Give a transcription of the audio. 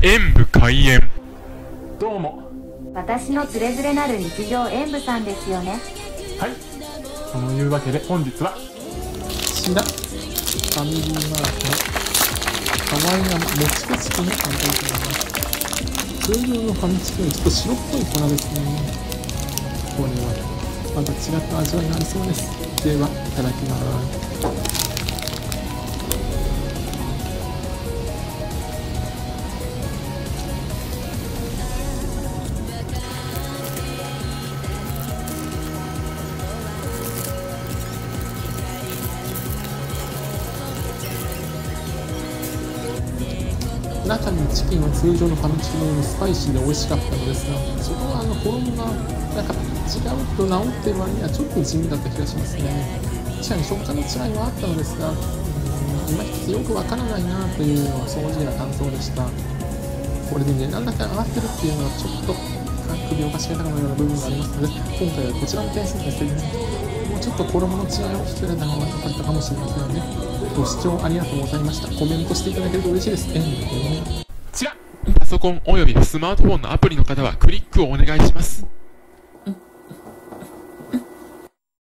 演武開演。どうも。私のつれづれなる日常演舞さんですよね。はい。そのいうわけで本日は。こちらファミリーマートのハワイアンもちこチキンを食べたいと思います。通常のファミチキよりちょっと白っぽい粉ですね。これはまた違った味わいになりそうです。ではいただきます中にチキンは通常のファミチキのようにスパイシーで美味しかったのですがそこはあの衣がなんか違うと治ってる割にはちょっと地味だった気がしますね。確かに食感の違いはあったのですがうん今一つよくわからないなというのが正直な感想でした。これで値段だけ上がってるっていうのはちょっと首をかしげたかのような部分がありますので今回はこちらの点数ですけどもうちょっと衣の違いを引きれた方が良かったかもしれませんね。ご視聴ありがとうございました。コメントしていただけると嬉しいです。えーこちらパソコンおよびスマートフォンのアプリの方はクリックをお願いします。